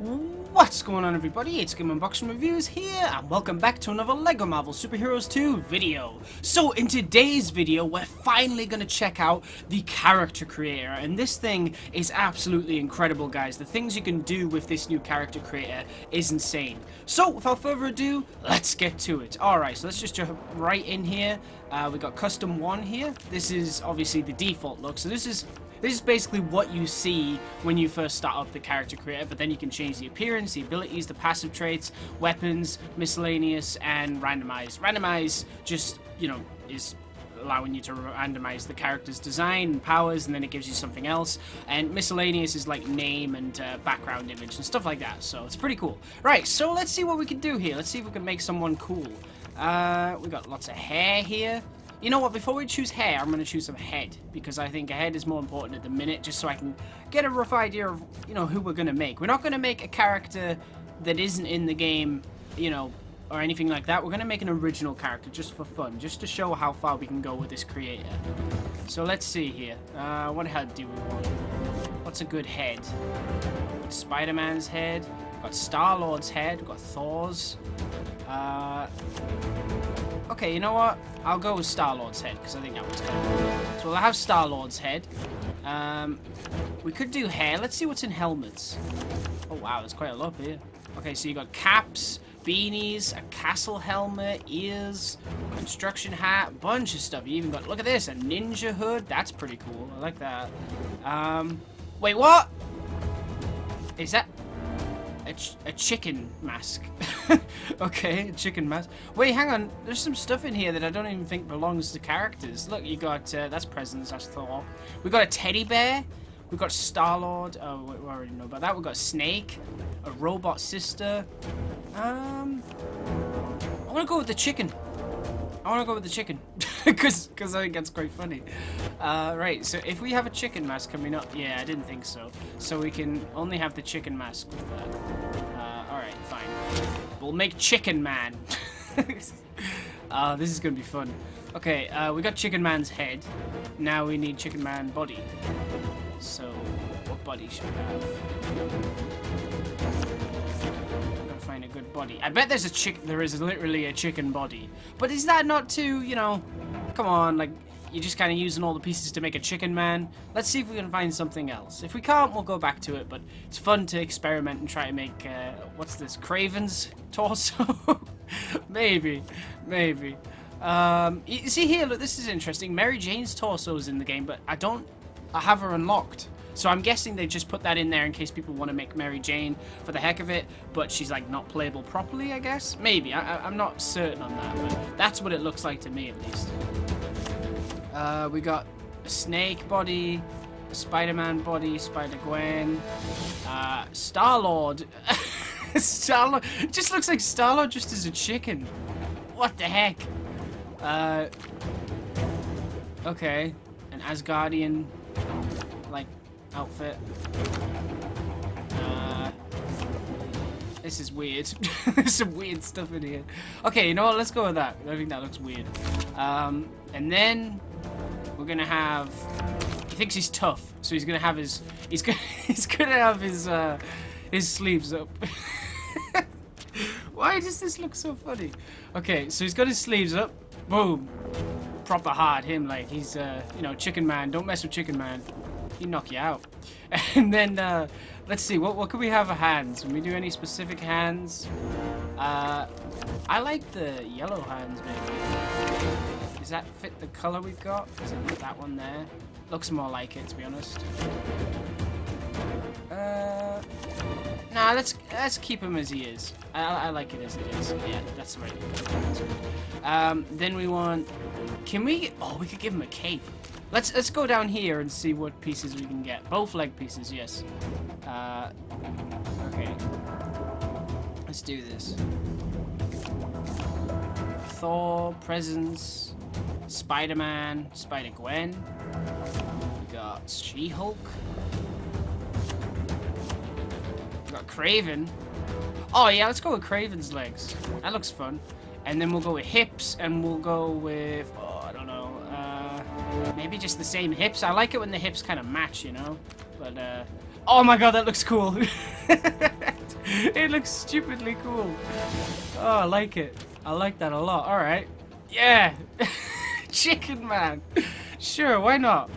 What's going on everybody, it's Game Unboxing Reviews here, and welcome back to another LEGO Marvel Super Heroes 2 video. So in today's video, we're finally going to check out the character creator, and this thing is absolutely incredible guys. The things you can do with this new character creator is insane. So without further ado, let's get to it. Alright, so let's just jump right in here. Uh, we got Custom 1 here. This is obviously the default look, so this is this is basically what you see when you first start up the character creator, but then you can change the appearance, the abilities, the passive traits, weapons, miscellaneous, and randomize. Randomize just, you know, is allowing you to randomize the character's design and powers, and then it gives you something else. And miscellaneous is like name and uh, background image and stuff like that. So it's pretty cool. Right, so let's see what we can do here. Let's see if we can make someone cool. Uh, we got lots of hair here. You know what, before we choose hair, I'm going to choose some head, because I think a head is more important at the minute, just so I can get a rough idea of, you know, who we're going to make. We're not going to make a character that isn't in the game, you know, or anything like that. We're going to make an original character just for fun, just to show how far we can go with this creator. So let's see here. Uh, what head do we want? What's a good head? Spider-Man's head. Got Star-Lord's head. Got Thor's. Uh, Okay, you know what? I'll go with Star-Lord's head, because I think that one's good. So we'll have Star-Lord's head. Um, we could do hair. Let's see what's in helmets. Oh, wow, there's quite a lot here. Okay, so you got caps, beanies, a castle helmet, ears, construction hat, bunch of stuff. You even got, look at this, a ninja hood. That's pretty cool. I like that. Um, wait, what? Is that ch a chicken mask? okay, chicken mask. Wait, hang on. There's some stuff in here that I don't even think belongs to characters. Look, you got, uh, that's presents, that's Thor. We got a teddy bear. We got Star-Lord. Oh, we already know about that. We got Snake. A robot sister. Um, I want to go with the chicken. I want to go with the chicken. Because cause I think that's quite funny. Uh, right, so if we have a chicken mask coming up... Yeah, I didn't think so. So we can only have the chicken mask with that. Uh, alright, fine. We'll make Chicken Man. uh, this is to be fun. Okay, uh, we got Chicken Man's head. Now we need Chicken Man body. So, what body should we have? Body. I bet there's a chick. There is literally a chicken body. But is that not too, you know? Come on, like you're just kind of using all the pieces to make a chicken man. Let's see if we can find something else. If we can't, we'll go back to it, but it's fun to experiment and try to make, uh, what's this, Kraven's torso? maybe, maybe. Um, you see here, look, this is interesting. Mary Jane's torso is in the game, but I don't, I have her unlocked. So I'm guessing they just put that in there in case people want to make Mary Jane for the heck of it, but she's like not playable properly, I guess? Maybe, I, am not certain on that, but that's what it looks like to me at least. Uh, we got a Snake body, a Spider-Man body, Spider-Gwen, uh, Star-Lord. Star-Lord, just looks like Star-Lord just as a chicken. What the heck? Uh, okay, an Asgardian, outfit. Uh, this is weird. There's some weird stuff in here. Okay, you know what? Let's go with that. I think that looks weird. Um, and then we're gonna have. He thinks he's tough, so he's gonna have his. He's gonna. He's gonna have his. Uh, his sleeves up. Why does this look so funny? Okay, so he's got his sleeves up. Boom. Proper hard him like he's uh, you know, chicken man. Don't mess with chicken man. He knock you out. And then uh, let's see, what what could we have for hands? Can we do any specific hands? Uh, I like the yellow hands maybe. Does that fit the color we've got? Is it that one there? Looks more like it to be honest. Uh, nah, let's let's keep him as he is. I, I like it as it is. Yeah, that's right. Um, then we want. Can we? Oh, we could give him a cape. Let's let's go down here and see what pieces we can get. Both leg pieces, yes. Uh, okay. Let's do this. Thor, presents, Spider-Man, Spider-Gwen. We got She-Hulk. Kraven. Oh yeah, let's go with Kraven's legs. That looks fun. And then we'll go with hips, and we'll go with Oh, I don't know. Uh, Maybe just the same hips. I like it when the hips kind of match, you know? But, uh... Oh my god, that looks cool! it looks stupidly cool. Oh, I like it. I like that a lot. All right. Yeah. Chicken man. Sure, why not?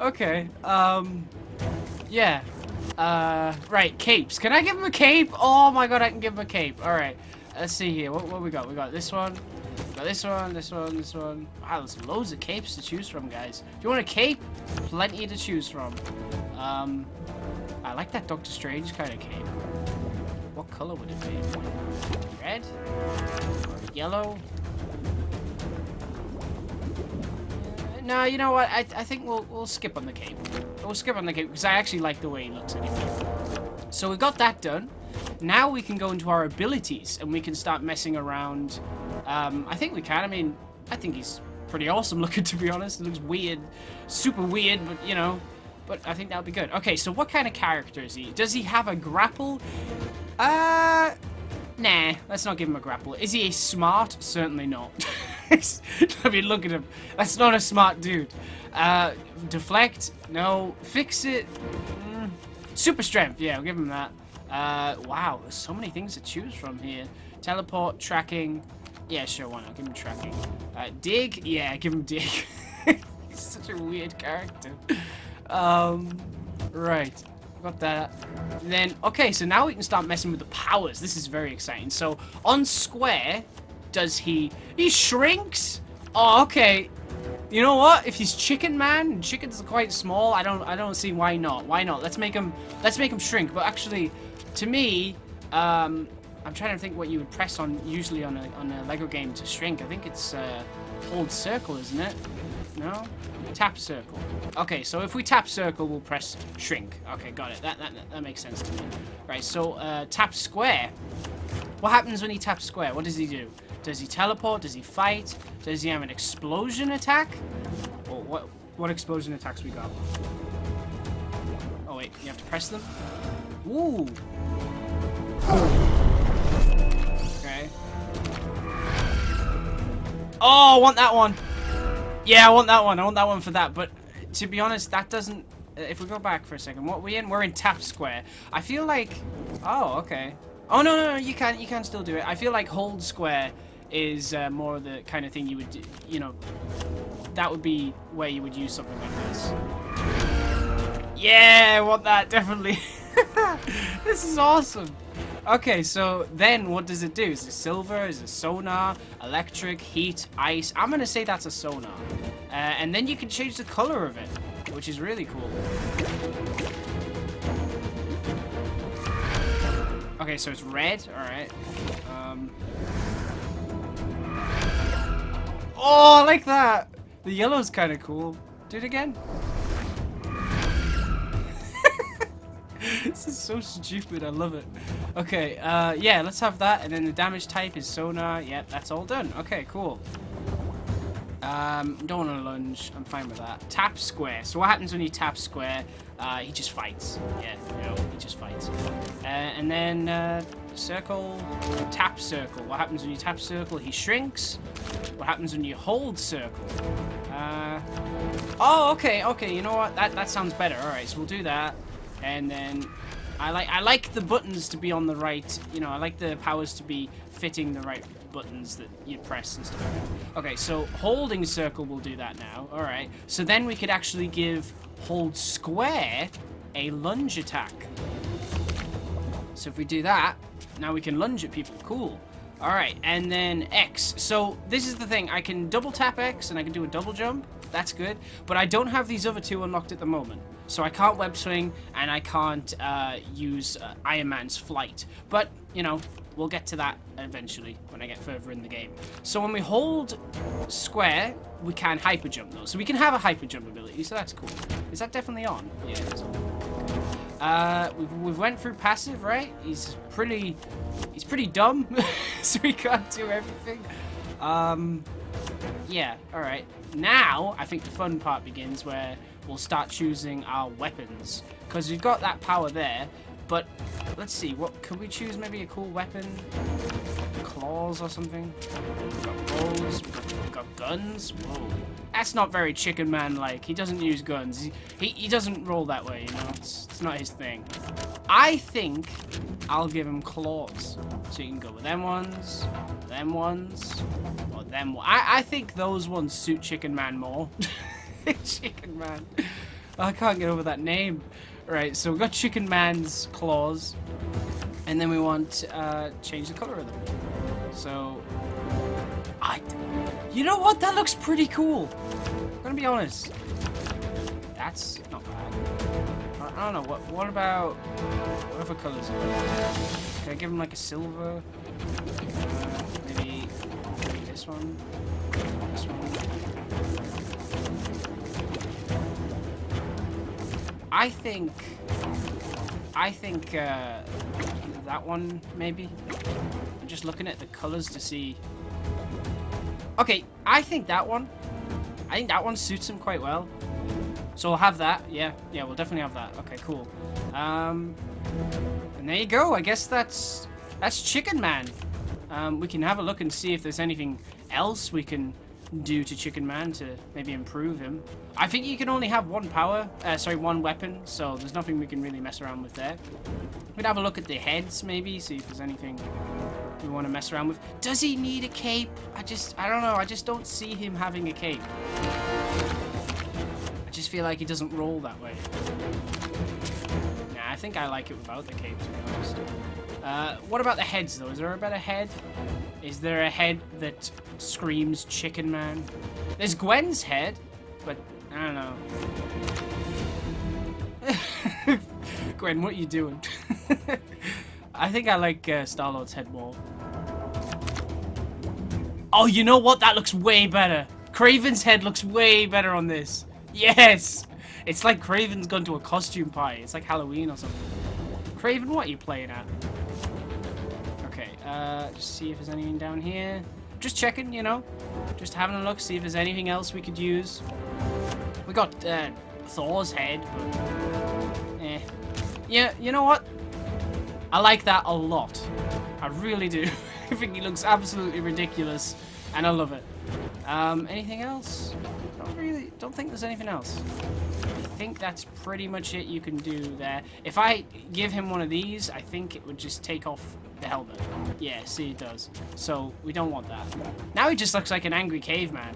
Okay. Um. Yeah. Uh. Right. Capes. Can I give him a cape? Oh my god, I can give him a cape. All right. Let's see here. What, what we got? We got this one. Got this one, this one, this one. Wow, there's loads of capes to choose from, guys. If you want a cape, plenty to choose from. Um, I like that Doctor Strange kind of cape. What color would it be? Red? Yellow? No, you know what? I, I think we'll we'll skip on the cape. We'll skip on the cape because I actually like the way he looks anyway. So we've got that done. Now we can go into our abilities and we can start messing around. Um, I think we can. I mean, I think he's pretty awesome looking, to be honest. It looks weird, super weird, but you know, but I think that would be good. Okay, so what kind of character is he? Does he have a grapple? Uh, nah, let's not give him a grapple. Is he smart? Certainly not. I mean, look at him. That's not a smart dude. Uh, deflect? No. Fix it? Mm. Super strength. Yeah, we'll give him that. Uh, wow, there's so many things to choose from here. Teleport, tracking. Yeah, sure, why not? Give him tracking. Uh, dig? Yeah, give him dig. He's such a weird character. Um, right. Got that. then, okay, so now we can start messing with the powers. This is very exciting. So, on square, does he... He shrinks? Oh, okay. You know what? If he's Chicken Man, chickens are quite small. I don't, I don't see why not. Why not? Let's make him, let's make him shrink. But actually, to me, um, I'm trying to think what you would press on usually on a on a Lego game to shrink. I think it's uh, hold circle, isn't it? No? Tap circle. Okay, so if we tap circle, we'll press shrink. Okay, got it. That, that, that makes sense to me. Right, so uh, tap square. What happens when he taps square? What does he do? Does he teleport? Does he fight? Does he have an explosion attack? Or what, what explosion attacks we got? Oh, wait. You have to press them? Ooh. Okay. Oh, I want that one. Yeah, I want that one. I want that one for that. But to be honest, that doesn't... Uh, if we go back for a second, what we in? We're in tap square. I feel like... Oh, okay. Oh, no, no, no, you can, you can still do it. I feel like hold square is uh, more of the kind of thing you would, do, you know, that would be where you would use something like this. Yeah, I want that, definitely. this is awesome. Okay, so then what does it do? Is it silver? Is it sonar? Electric? Heat? Ice? I'm going to say that's a sonar. Uh, and then you can change the color of it, which is really cool. Okay, so it's red. Alright. Um... Oh, I like that! The yellow's kind of cool. Do it again. this is so stupid. I love it. Okay, uh, yeah, let's have that. And then the damage type is sonar. Yep, that's all done. Okay, cool. Um, don't want to lunge. I'm fine with that. Tap square. So what happens when you tap square? Uh, he just fights. Yeah, know, he just fights. Uh, and then uh, circle, tap circle. What happens when you tap circle? He shrinks. What happens when you hold circle? Uh, oh, okay, okay. You know what? That that sounds better. All right, so we'll do that. And then I like I like the buttons to be on the right. You know, I like the powers to be fitting the right buttons that you press and stuff. Okay, so holding circle will do that now. All right. So then we could actually give hold square a lunge attack. So if we do that, now we can lunge at people. Cool. All right, and then X. So this is the thing. I can double tap X and I can do a double jump. That's good. But I don't have these other two unlocked at the moment. So I can't web swing and I can't uh, use uh, Iron Man's flight. But, you know, we'll get to that eventually when I get further in the game. So when we hold square, we can hyper jump though. So we can have a hyper jump ability, so that's cool. Is that definitely on? Yeah, it is. Uh, we've, we've went through passive, right? He's pretty, he's pretty dumb, so he can't do everything. Um, yeah, alright. Now, I think the fun part begins where we'll start choosing our weapons. Because we've got that power there, But let's see. What could we choose? Maybe a cool weapon, claws or something. We've got bows. We've got, guns. Whoa. That's not very Chicken Man like. He doesn't use guns. He, he, he doesn't roll that way. You know, it's, it's not his thing. I think I'll give him claws. So you can go with them ones, them ones, or them. I, I think those ones suit Chicken Man more. Chicken Man. I can't get over that name. Right, so we've got Chicken Man's claws. And then we want to uh, change the color of them. So, I, you know what? That looks pretty cool. I'm gonna be honest. That's not bad. I, don't know. What What about what other colors? Can I give him like a silver? Uh, maybe, maybe this one. This one. I think, I think uh, that one maybe. I'm just looking at the colors to see. Okay, I think that one. I think that one suits him quite well. So we'll have that. Yeah, yeah, we'll definitely have that. Okay, cool. Um, and there you go. I guess that's that's Chicken Man. Um, we can have a look and see if there's anything else we can do to Chicken Man to maybe improve him. I think you can only have one power, uh, sorry, one weapon, so there's nothing we can really mess around with there. We'd have a look at the heads, maybe, see if there's anything we want to mess around with. Does he need a cape? I just, I don't know, I just don't see him having a cape. I just feel like he doesn't roll that way. Nah, I think I like it without the cape, to be honest. Uh, what about the heads, though? Is there a better head? Is there a head that screams Chicken Man? There's Gwen's head, but I don't know. Gwen, what are you doing? I think I like uh, Star-Lord's head more. Oh, you know what? That looks way better. Kraven's head looks way better on this. Yes! It's like Kraven's gone to a costume party. It's like Halloween or something. Kraven, what are you playing at? Uh, just see if there's anything down here. Just checking, you know. Just having a look, see if there's anything else we could use. We got uh, Thor's head, but... Eh. Yeah, you know what? I like that a lot. I really do. I think he looks absolutely ridiculous, and I love it. Um, anything else? Don't really, don't think there's anything else. I think that's pretty much it you can do there. If I give him one of these, I think it would just take off the helmet. Yeah, see, it does. So, we don't want that. Now he just looks like an angry caveman.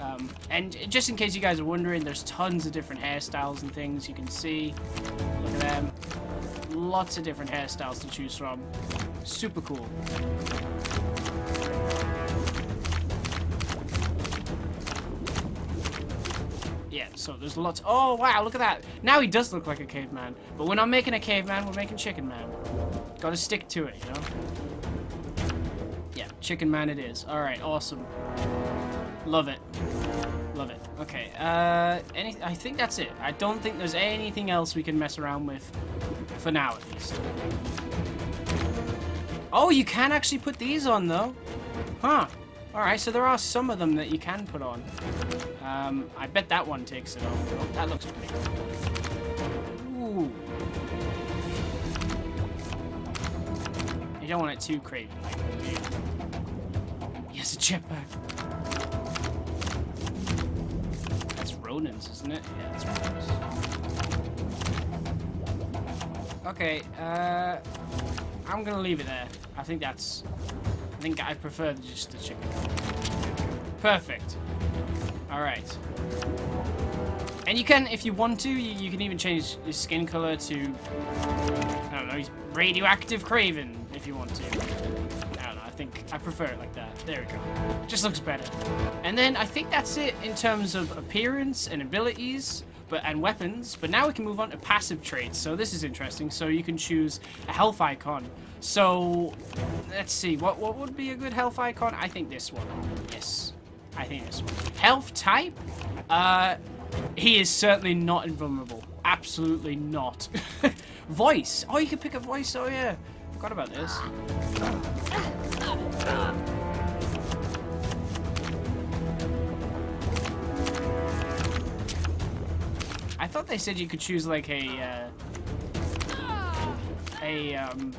Um, and just in case you guys are wondering, there's tons of different hairstyles and things you can see. Look at them. Lots of different hairstyles to choose from. Super cool. So there's lots. Oh, wow, look at that. Now he does look like a caveman. But we're not making a caveman, we're making Chicken Man. Gotta stick to it, you know? Yeah, Chicken Man it is. Alright, awesome. Love it. Love it. Okay, uh, any, I think that's it. I don't think there's anything else we can mess around with for now, at least. Oh, you can actually put these on, though. Huh. Alright, so there are some of them that you can put on. Um, I bet that one takes it off. Oh, that looks pretty cool. Ooh. You don't want it too crazy. Yes, a jetpack. That's Ronin's, isn't it? Yeah, that's Ronin's. Okay, uh, I'm gonna leave it there. I think that's. I think I prefer just the chicken. Perfect. All right. And you can, if you want to, you, you, can even change his skin color to, I don't know, radioactive Kraven, if you want to. I don't know, I think I prefer it like that. There we go. Just looks better. And then I think that's it in terms of appearance and abilities but and weapons. But now we can move on to passive traits. So this is interesting. So you can choose a health icon. So let's see, what, what would be a good health icon? I think this one. Yes. I think this one. Health type? Uh, he is certainly not invulnerable. Absolutely not. voice. Oh, you can pick a voice. Oh, yeah. Forgot about this. I thought they said you could choose like a, uh, a um,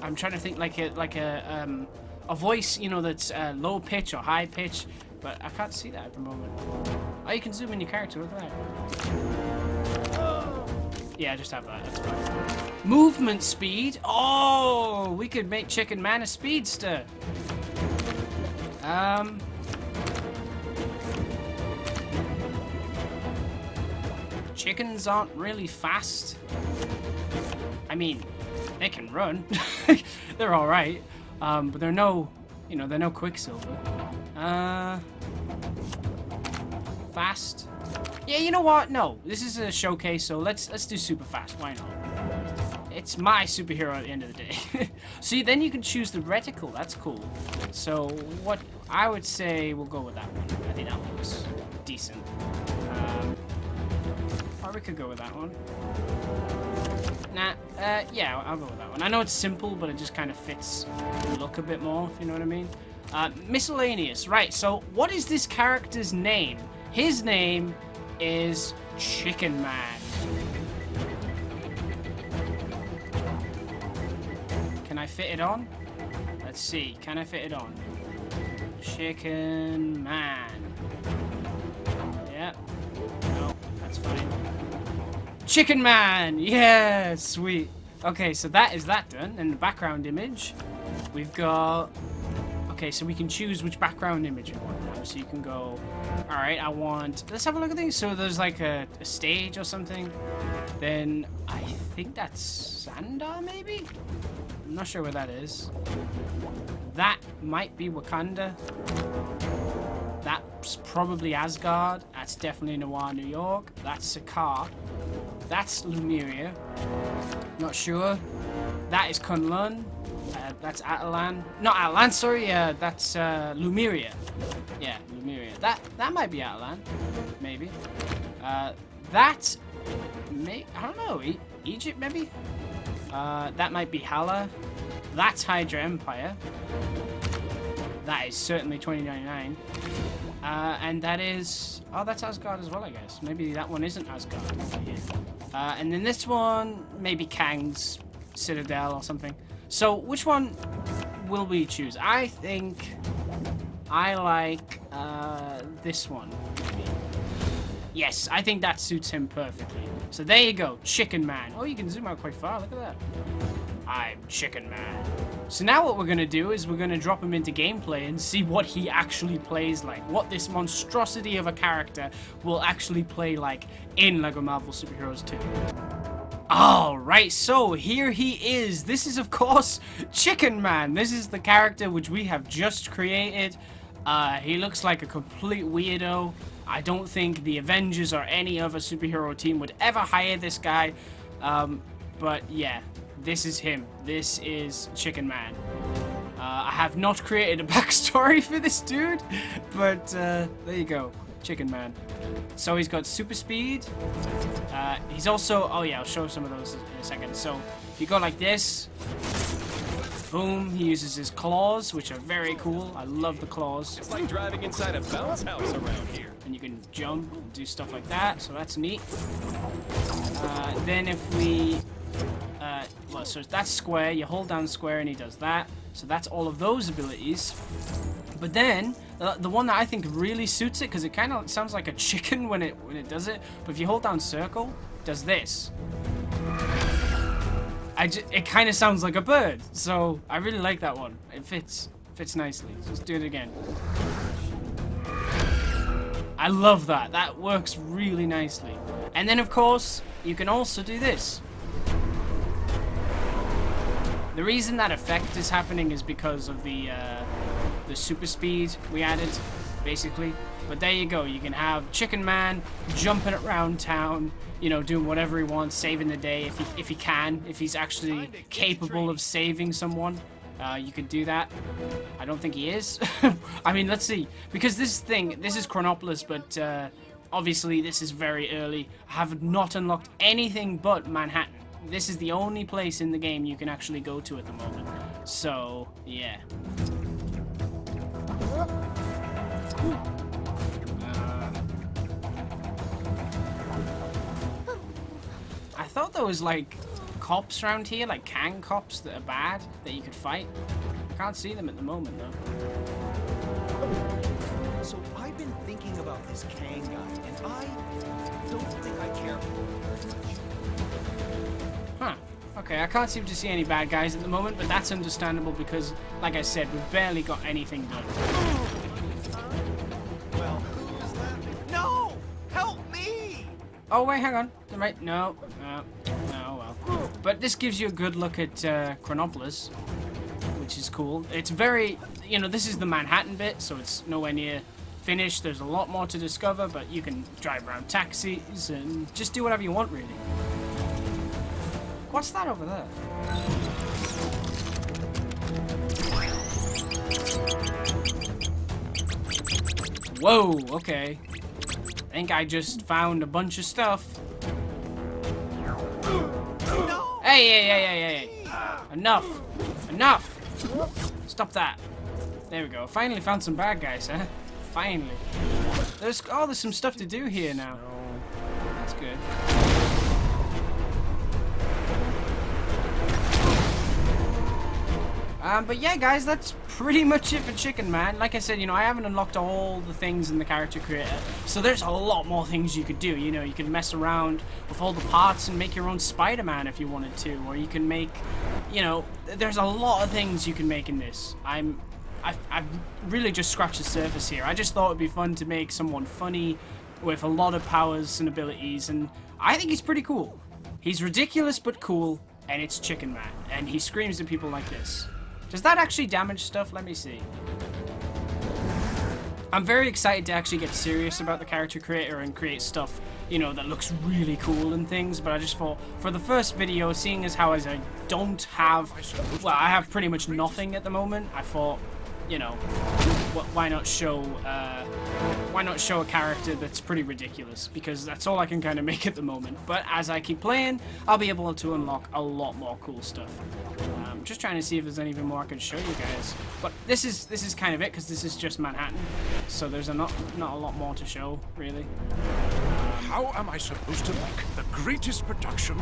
I'm trying to think like a like a um, a voice, you know, that's uh, low pitch or high pitch, but I can't see that at the moment. Oh, you can zoom in your character. Look at that. Yeah, I just have that. Movement speed. Oh, we could make Chicken Man a speedster. Um. Chickens aren't really fast. I mean, they can run. they're all right, um, but they're no, you know, they're no Quicksilver. Uh, fast. Yeah, you know what? No, this is a showcase, so let's let's do super fast. Why not? It's my superhero at the end of the day. See, then you can choose the reticle. That's cool. So what I would say, we'll go with that one. I think that looks decent. Um, or we could go with that one. Nah, uh, yeah, I'll go with that one. I know it's simple, but it just kind of fits the look a bit more, if you know what I mean. Uh, miscellaneous. Right, so what is this character's name? His name is Chicken Man. Can I fit it on? Let's see. Can I fit it on? Chicken Man. Yep. No, that's fine. Chicken Man! Yeah, sweet. Okay, so that is that done. And the background image, we've got... Okay, so we can choose which background image we want now. So you can go, all right, I want... Let's have a look at these. So there's like a, a stage or something. Then I think that's Xandar, maybe? I'm not sure where that is. That might be Wakanda. That's probably Asgard. That's definitely Noir, New York. That's Sakaar. That's Lemuria. Not sure. That is Kunlun. Uh, that's Attilan. Not Attilan, sorry. Uh, that's uh, Lemuria. Yeah, Lemuria. That that might be Attilan. Maybe. Uh, that may I don't know. E Egypt maybe. Uh, that might be Hala. That's Hydra Empire. That is certainly 2099. Uh, and that is... Oh, that's Asgard as well, I guess. Maybe that one isn't Asgard. Uh, and then this one, maybe Kang's Citadel or something. So, which one will we choose? I think I like uh, this one. Yes, I think that suits him perfectly. So there you go, Chicken Man. Oh, you can zoom out quite far, look at that. I'm Chicken Man. So now what we're going to do is we're going to drop him into gameplay and see what he actually plays like. What this monstrosity of a character will actually play like in LEGO Marvel Super Heroes 2. Alright, so here he is. This is, of course, Chicken Man. This is the character which we have just created. Uh, he looks like a complete weirdo. I don't think the Avengers or any other superhero team would ever hire this guy. Um, but yeah, this is him. This is Chicken Man. Uh, I have not created a backstory for this dude, but uh, there you go. Chicken Man. So he's got super speed. Uh, he's also... Oh yeah, I'll show some of those in a second. So if you go like this, boom, he uses his claws, which are very cool. I love the claws. It's like driving inside a bounce house around here. And you can jump and do stuff like that, so that's neat. Uh, then if we uh, well, so that's square. You hold down square and he does that. So that's all of those abilities. But then, uh, the one that I think really suits it, because it kind of sounds like a chicken when it when it does it, but if you hold down circle, does this. I it kind of sounds like a bird, so I really like that one. It fits fits nicely. Let's do it again. I love that. That works really nicely. And then, of course, you can also do this. The reason that effect is happening is because of the uh, the super speed we added, basically. But there you go. You can have Chicken Man jumping around town, you know, doing whatever he wants, saving the day if he if he can, if he's actually capable of saving someone. Uh, you could do that. I don't think he is. I mean, let's see. Because this thing, this is Chronopolis, but uh, obviously this is very early. I have not unlocked anything but Manhattan this is the only place in the game you can actually go to at the moment. So, yeah. Uh, I thought there was like cops around here, like Kang cops that are bad that you could fight. I can't see them at the moment though. Okay, I can't seem to see any bad guys at the moment, but that's understandable because, like I said, we've barely got anything done. Well? No! Help me! Oh, wait, hang on. Right, no. No. No, well. But this gives you a good look at uh, Chronopolis, which is cool. It's very, you know, this is the Manhattan bit, so it's nowhere near finished. There's a lot more to discover, but you can drive around taxis and just do whatever you want, really. What's that over there? Whoa, okay. I think I just found a bunch of stuff. Hey, hey, hey, hey, hey. Enough. Enough. Stop that. There we go. Finally found some bad guys, huh? Finally. There's, oh, there's some stuff to do here now. That's good. Um, but yeah, guys, that's pretty much it for Chicken Man. Like I said, you know, I haven't unlocked all the things in the character creator, so there's a lot more things you could do. You know, you can mess around with all the parts and make your own Spider-Man if you wanted to, or you can make, you know, there's a lot of things you can make in this. I'm, I've, I've really just scratched the surface here. I just thought it'd be fun to make someone funny with a lot of powers and abilities, and I think he's pretty cool. He's ridiculous but cool, and it's Chicken Man, and he screams at people like this. Does that actually damage stuff? Let me see. I'm very excited to actually get serious about the character creator and create stuff, you know, that looks really cool and things, but I just thought, for the first video, seeing as how as I don't have, well, I have pretty much nothing at the moment, I thought, you know, wh why not show, uh, why not show a character that's pretty ridiculous, because that's all I can kind of make at the moment, but as I keep playing, I'll be able to unlock a lot more cool stuff. Um, just trying to see if there's anything more I can show you guys. But this is this is kind of it because this is just Manhattan, so there's a not not a lot more to show really. How am I supposed to make the greatest production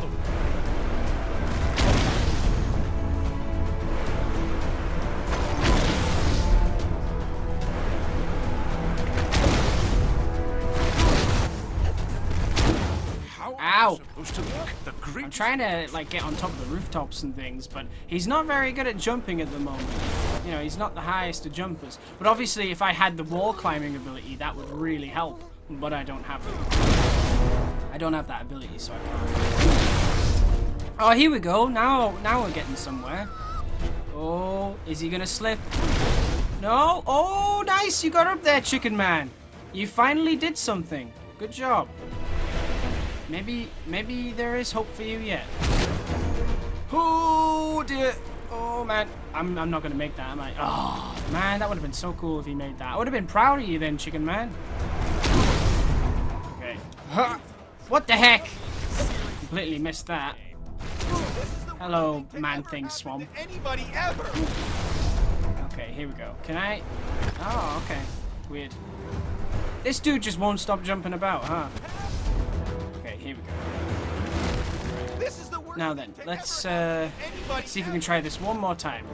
Ow. to make the I'm trying to like get on top of the rooftops and things, but he's not very good at jumping at the moment. You know, he's not the highest of jumpers. But obviously, if I had the wall climbing ability, that would really help. But I don't have it. I don't have that ability, so I can't. Oh, here we go. Now, now we're getting somewhere. Oh, is he gonna slip? No. Oh, nice. You got up there, Chicken Man. You finally did something. Good job. Maybe, maybe there is hope for you yet. Oh dear. Oh man, I'm, I'm not gonna make that, am I? Oh man, that would have been so cool if he made that. I would have been proud of you then, Chicken Man. Okay. Huh. What the heck? Completely missed that. Hello, man thing swamp. Anybody ever? Okay, here we go. Can I? Oh, okay. Weird. This dude just won't stop jumping about, huh? Here we go. This is the Now then, let's uh, see if we can try this one more time.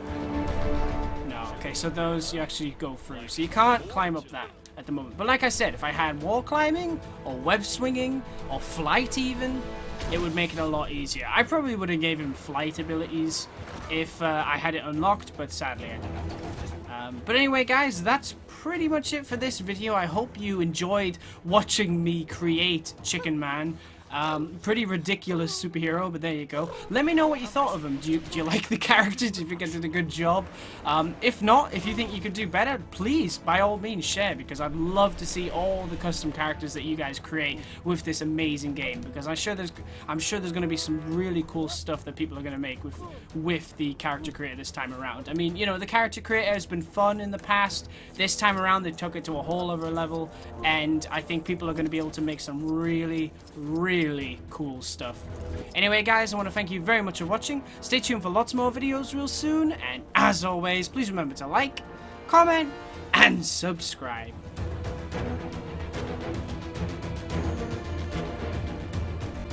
No, okay, so those you actually go through. So you can't climb up that at the moment. But like I said, if I had wall climbing, or web swinging, or flight even, it would make it a lot easier. I probably would have gave him flight abilities if uh, I had it unlocked, but sadly I didn't. Um, but anyway, guys, that's pretty much it for this video. I hope you enjoyed watching me create Chicken Man. Um, pretty ridiculous superhero, but there you go. Let me know what you thought of him. Do you, do you like the character? Do you think I did a good job? Um, if not, if you think you could do better, please, by all means, share, because I'd love to see all the custom characters that you guys create with this amazing game, because I'm sure there's, I'm sure there's going to be some really cool stuff that people are going to make with, with the character creator this time around. I mean, you know, the character creator has been fun in the past. This time around, they took it to a whole other level, and I think people are going to be able to make some really really, really cool stuff. Anyway, guys, I want to thank you very much for watching. Stay tuned for lots more videos real soon, and as always, please remember to like, comment, and subscribe.